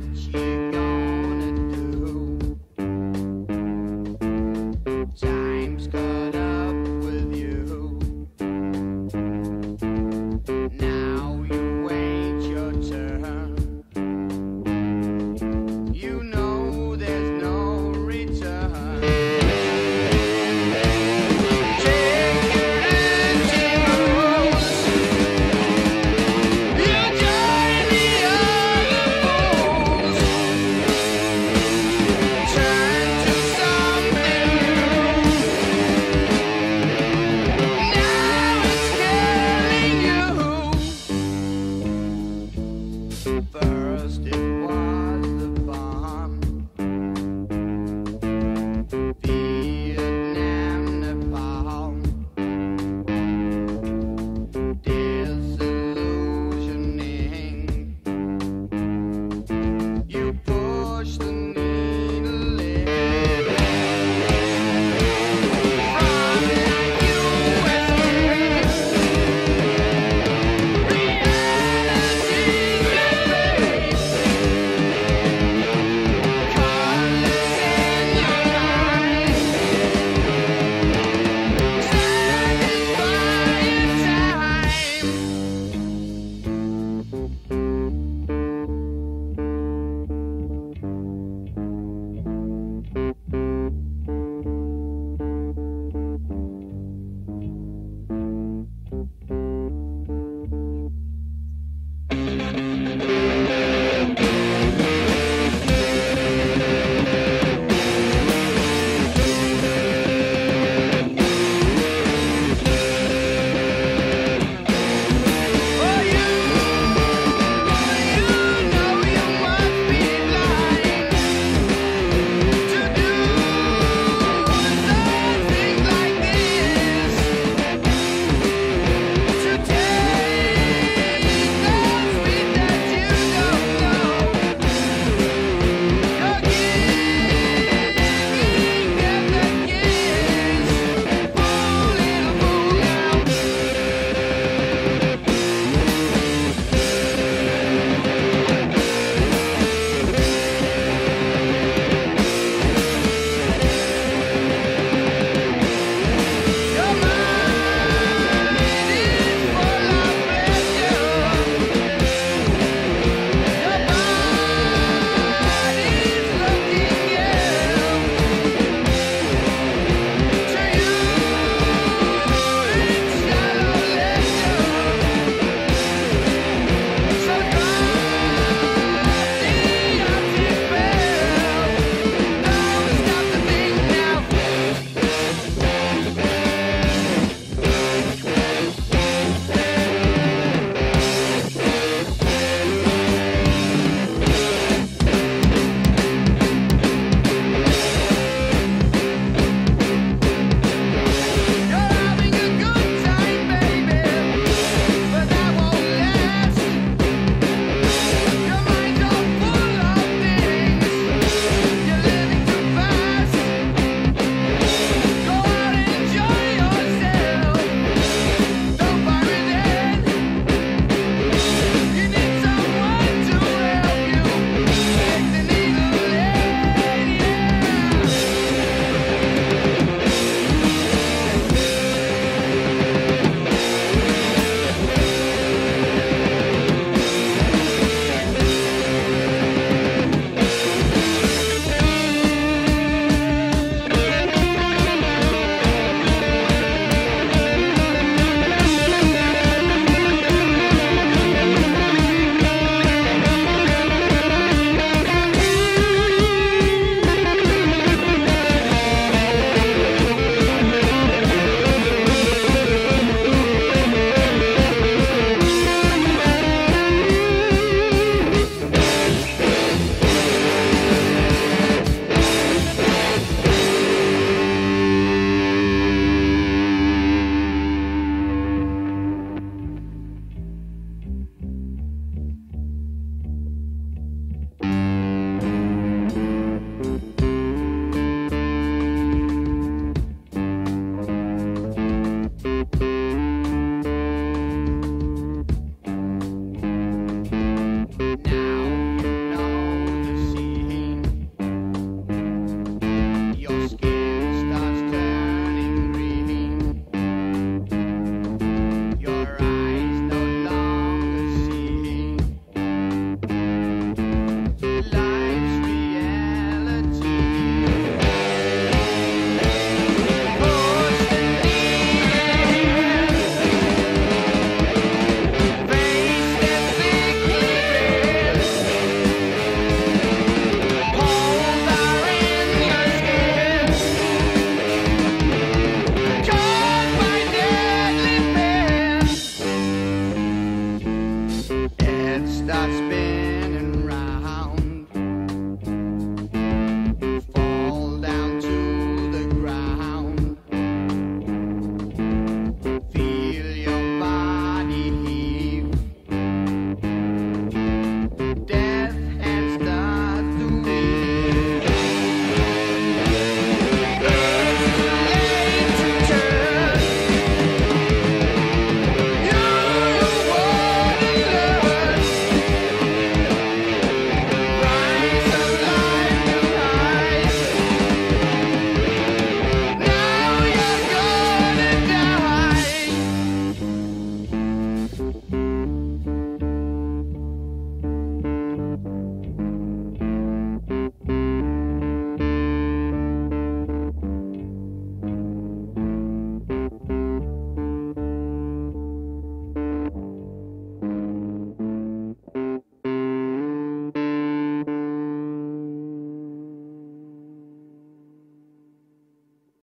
much. I spend.